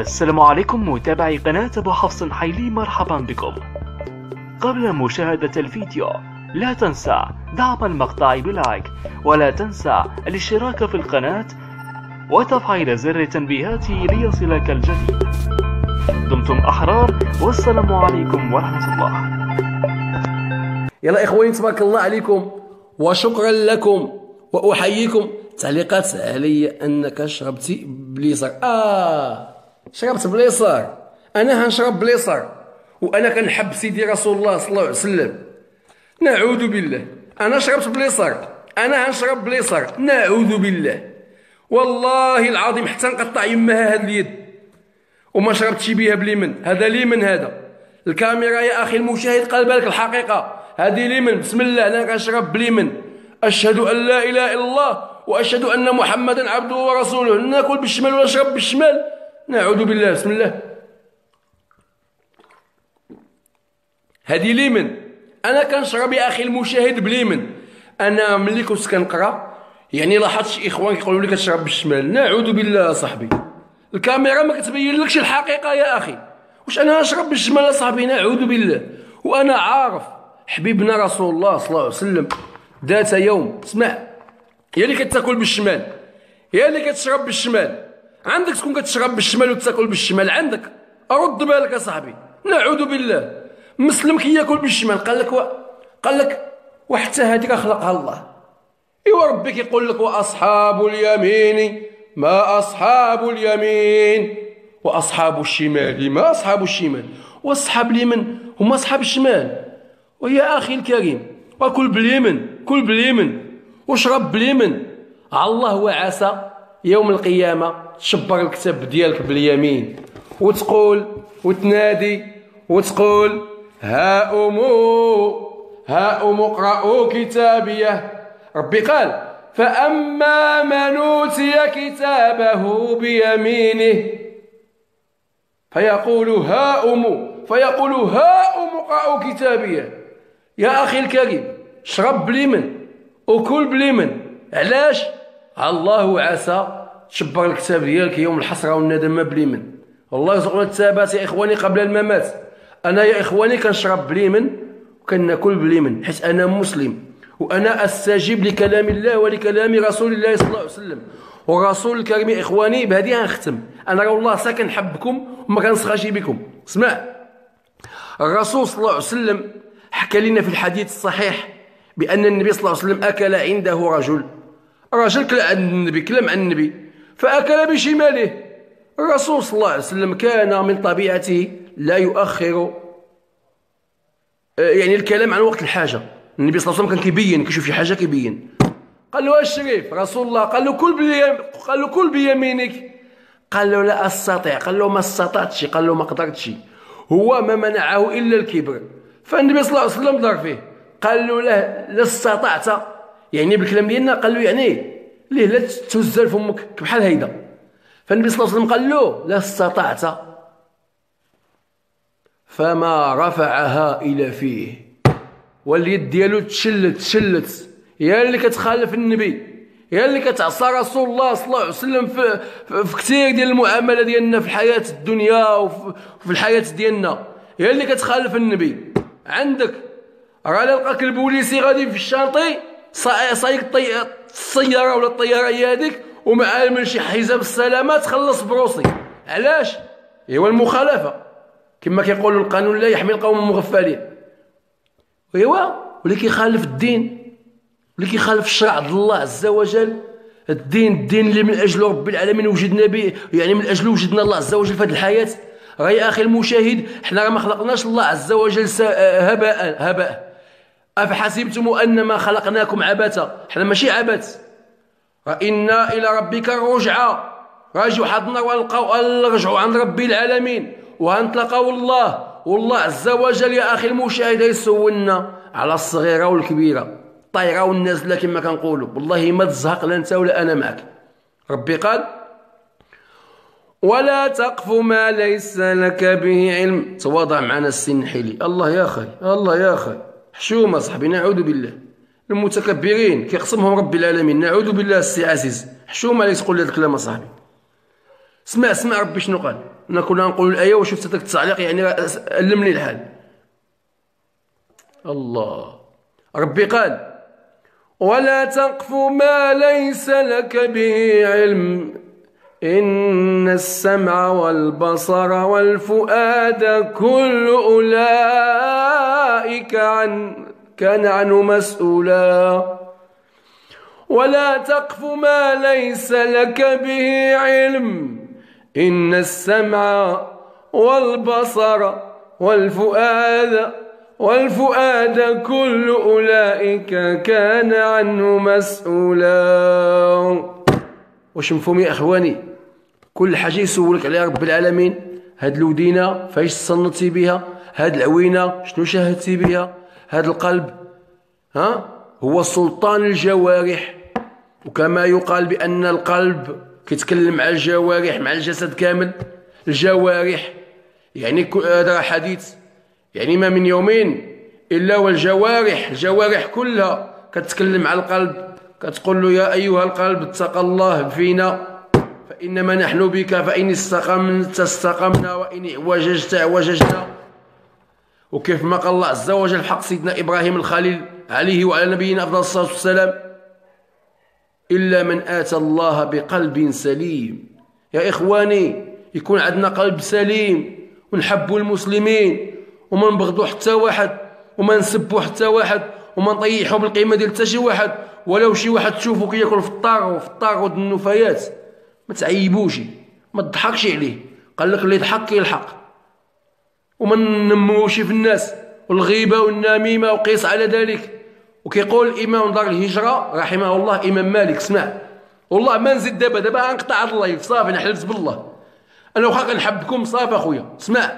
السلام عليكم متابعي قناة أبو حفص حيلي مرحبا بكم. قبل مشاهدة الفيديو لا تنسى دعم المقطع بلايك ولا تنسى الاشتراك في القناة وتفعيل زر التنبيهات ليصلك الجديد. دمتم أحرار والسلام عليكم ورحمة الله. يلا إخواني تبارك الله عليكم وشكرا لكم وأحييكم. تعليقات علي أنك شربتي بليصر آه. شربت بليصر. أنا هنشرب بليصر. وأنا كنحب سيدي رسول الله صلى الله عليه وسلم. نعوذ بالله. أنا شربت بليصر. أنا هنشرب بليصر. نعوذ بالله. والله العظيم حتى نقطع يمها هاد اليد. وما شربتش بيها بليمن. هذا ليمن هذا. الكاميرا يا أخي المشاهد قال بالك الحقيقة. هذه ليمن. بسم الله. أنا كنشرب بليمن. أشهد أن لا إله إلا الله. وأشهد أن محمدا عبده ورسوله. ناكل بالشمال ولا نشرب بالشمال نعوذ بالله بسم الله. هذه ليمن. أنا كنشرب يا أخي المشاهد بليمن. أنا ملي كنت كنقرا يعني لاحظت شي إخوان كيقولوا لي كتشرب بالشمال. نعوذ بالله صاحبي. الكاميرا ما كتبين لكش الحقيقة يا أخي. واش أنا نشرب بالشمال صاحبي؟ نعوذ بالله. وأنا عارف حبيبنا رسول الله صلى الله عليه وسلم ذات يوم. اسمع. يا اللي كتاكل بالشمال. يا اللي كتشرب بالشمال. عندك تكون كتشرب بالشمال وتاكل بالشمال. عندك. رد بالك يا صاحبي. نعوذ بالله. مسلم كي ياكل بالشمال. قال لك و... قال لك وحتى هذيك خلقها الله. إيوا ربي كيقول لك وأصحاب اليمين ما أصحاب اليمين. وأصحاب الشمال ما أصحاب الشمال. وأصحاب اليمين هما أصحاب الشمال. ويا أخي الكريم. وكل باليمن كل باليمن. واشرب باليمن. الله وعسى يوم القيامة تشبر الكتاب ديالك باليمين وتقول وتنادي وتقول ها أمو ها أمو اقرأوا كتابيه. ربي قال فأما من أوتي كتابه بيمينه فيقول ها أمو فيقول ها أمو اقرأوا كتابيه. يا أخي الكريم شرب بليمن وكل بليمن علاش؟ الله عسى تشبر الكتاب ديالك يوم الحسرة والندم بليمن والله يرزقنا التابات يا إخواني قبل الممات أنا يا إخواني كنشرب بليمن وكناكل بليمن حيت أنا مسلم وأنا أستجيب لكلام الله ولكلام رسول الله صلى الله عليه وسلم والرسول الكريم يا إخواني بهذه غنختم أنا راه والله ساكن حبكم وما كنسخاش بكم اسمع الرسول صلى الله عليه وسلم حكى لنا في الحديث الصحيح بأن النبي صلى الله عليه وسلم أكل عنده رجل رجل كلا عند النبي كلم عن النبي. فأكل بشماله. الرسول صلى الله عليه وسلم كان من طبيعته لا يؤخر آه، يعني الكلام عن وقت الحاجة. النبي صلى الله عليه وسلم كان كيبين كيشوف شي حاجة كيبين. قال له الشريف؟ رسول الله. قال له كل بيم... قال له كل بيمينك. قال له لا أستطيع. قال له ما استطعتش. قال له ما قدرتش. هو ما منعه إلا الكبر. فالنبي صلى الله عليه وسلم ضرب فيه. قال له لا استطعت. يعني بالكلام ديالنا قال له يعني ليه لا تهز فمك بحال هيدا؟ فالنبي صلى الله عليه وسلم قال له لا استطعت. فما رفعها إلى فيه. واليد ديالو تشلت تشلت. يا اللي كتخالف النبي يا اللي كتعصى رسول الله صلى الله عليه وسلم في, في كثير ديال المعاملة ديالنا في الحياة الدنيا وفي الحياة ديالنا. يا اللي كتخالف النبي. عندك؟ راه لقاك البوليسي غادي في الشانطي صايق السيارة ولا الطيارة هذيك وما عامل شي حزام السلامة تخلص procès. علاش؟ ايوا المخالفة. كما كيقولوا القانون لا يحمي القوم مغفلين ايوا واللي كيخالف الدين. واللي كيخالف ديال الله عز وجل. الدين الدين اللي من اجله رب العالمين وجدنا به يعني من اجله وجدنا الله عز وجل في هذه الحياة. راه يا أخي المشاهد حنا ما خلقناش الله عز وجل هباء هباء. أفحسبتم أنما خلقناكم عبثا؟ حنا ماشي عبث. إنا إلى ربك الرجعى راجعوا حظنا ونرجعوا عند رب العالمين. وهنتلاقاو الله. والله عز وجل يا أخي المشاهد يسولنا على الصغيرة والكبيرة. الطايرة والنازلة كما كنقولوا. والله ما تزهق لا أنت ولا أنا معك. ربي قال ولا تقف ما ليس لك به علم. تواضع معنا السن حيلي الله يا أخي الله يا أخي. حشومة صاحبي نعوذ بالله. المتكبرين كيقسمهم رب العالمين نعوذ بالله السي عزيز. حشومه اللي تقول هذا الكلام اصاحبي اسمع اسمع ربي شنو قال. انا كنا نقول الآية وشفت هذاك التعليق يعني المني الحال. الله. ربي قال ولا تقف ما ليس لك به علم. إن السمع والبصر والفؤاد كل أولئك عن كان عنه مسؤولا. ولا تقف ما ليس لك به علم. إن السمع والبصر والفؤاد والفؤاد كل أولئك كان عنه مسؤولا. واش مفهوم يا إخواني؟ كل حاجة يسولك عليها رب العالمين. هاد الودينة فاش تصنتي بها؟ هاد العوينة شنو شاهدتي بها؟ هاد القلب ها؟ هو سلطان الجوارح. وكما يقال بأن القلب كيتكلم مع الجوارح مع الجسد كامل. الجوارح يعني هذا حديث. يعني ما من يومين إلا والجوارح الجوارح كلها كتكلم مع القلب. كتقول له يا أيها القلب اتق الله فينا فإنما نحن بك فإن استقمت استقمنا وإن اعوججت اعوججنا وكيف ما قال الله عز وجل حق سيدنا إبراهيم الخليل عليه وعلى نبينا أفضل الصلاة والسلام إلا من آتى الله بقلب سليم. يا إخواني يكون عندنا قلب سليم ونحبوا المسلمين وما نبغضوا حتى واحد وما نسبوا حتى واحد وما نطيحوا بالقيمة ديال حتى شي واحد. ولو شي واحد تشوفو كياكل في الطاغ وفي الطاغ النفايات ما تعيبوش ما تضحكش عليه. قال لك اللي يضحك يلحق وما نموش في الناس والغيبة والنميمة وقيس على ذلك. وكيقول الإمام دار الهجرة رحمه الله إمام مالك اسمع. والله ما نزيد دابا دابا غنقطع اللايف صافي نحلف بالله. أنا واخا كنحبكم صافي أخويا. اسمع.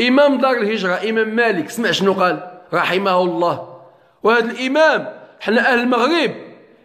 إمام دار الهجرة إمام مالك اسمع شنو قال رحمه الله. وهذا الإمام حنا أهل المغرب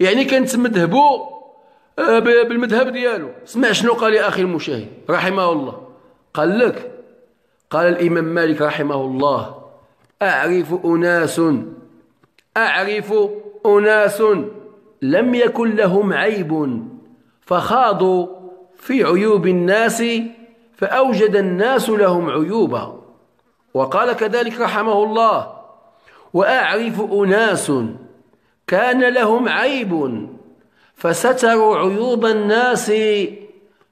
يعني كنتمذهبوا آه، بالمذهب ديالو. اسمع شنو قال يا أخي المشاهد رحمه الله. قال لك قال الإمام مالك رحمه الله أعرف أناس أعرف أناس لم يكن لهم عيب فخاضوا في عيوب الناس فأوجد الناس لهم عيوبا وقال كذلك رحمه الله وأعرف أناس كان لهم عيب فستروا عيوب الناس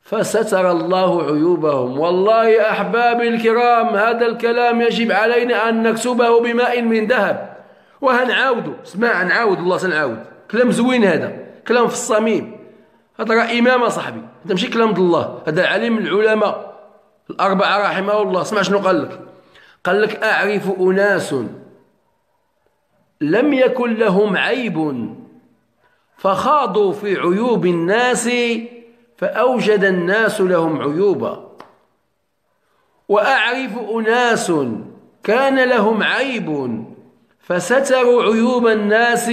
فستر الله عيوبهم. والله يا أحبابي الكرام هذا الكلام يجب علينا أن نكتبه بماء من ذهب. وهنعاودوا اسمع نعاود الله سنعاود كلام زوين هذا كلام في الصميم. هذا راه إمام صاحبي. هذا ماشي كلام الله. هذا علم العلماء الأربعة رحمه الله. اسمع شنو قال لك. قال لك أعرف أناس لم يكن لهم عيب فخاضوا في عيوب الناس فأوجد الناس لهم عيوبا. وأعرف أناس كان لهم عيب فستروا عيوب الناس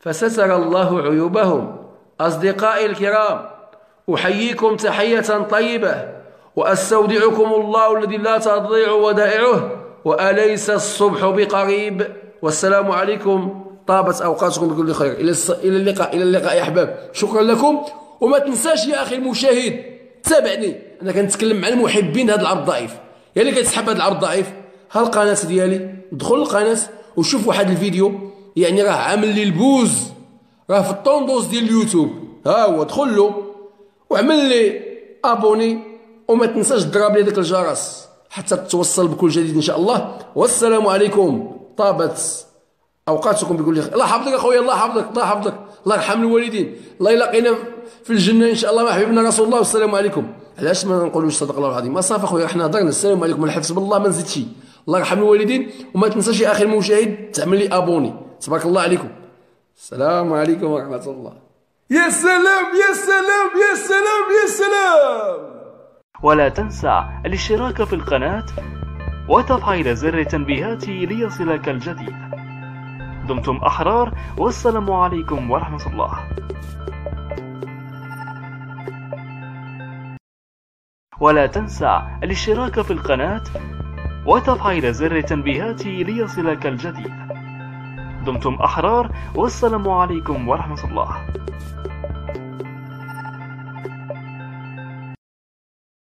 فستر الله عيوبهم. أصدقائي الكرام أحييكم تحية طيبة وأستودعكم الله الذي لا تضيع ودائعه وأليس الصبح بقريب؟ والسلام عليكم. طابت أوقاتكم بكل خير. إلى اللقاء. إلى اللقاء يا أحباب. شكرا لكم. وما تنساش يا أخي المشاهد تابعني. أنا كنتكلم مع المحبين هذا العرض الضعيف يا اللي كتسحب هذا العرض الضعيف ها القناة ديالي. دخل القناة وشوف واحد الفيديو يعني راه عامل لي البوز. راه في الطوندوز ديال اليوتيوب. ها هو دخل له وعمل لي ابوني وما تنساش تضرب لي داك الجرس حتى تتوصل بكل جديد إن شاء الله. والسلام عليكم. طابت أوقاتكم بكل خير. الله يحفظك أخويا الله يحفظك الله يحفظك. الله يرحم الوالدين. الله يلاقينا في الجنة إن شاء الله مع حبيبنا رسول الله. والسلام عليكم. علاش ما نقولوش صدق الله العظيم؟ ما صافي اخويا إحنا هضرنا السلام عليكم. الحفظ بالله ما نزيد شي. الله يرحم الوالدين. وما تنساش يا أخي المشاهد تعمل لي أبوني. تبارك الله عليكم. السلام عليكم ورحمة الله. يا سلام يا سلام يا سلام يا سلام! ولا تنسى الاشتراك في القناة وتفعيل زر التنبيهات ليصلك الجديد. دمتم أحرار والسلام عليكم ورحمة الله. ولا تنسى الاشتراك في القناة وتفعيل زر التنبيهات ليصلك الجديد. دمتم أحرار والسلام عليكم ورحمة الله.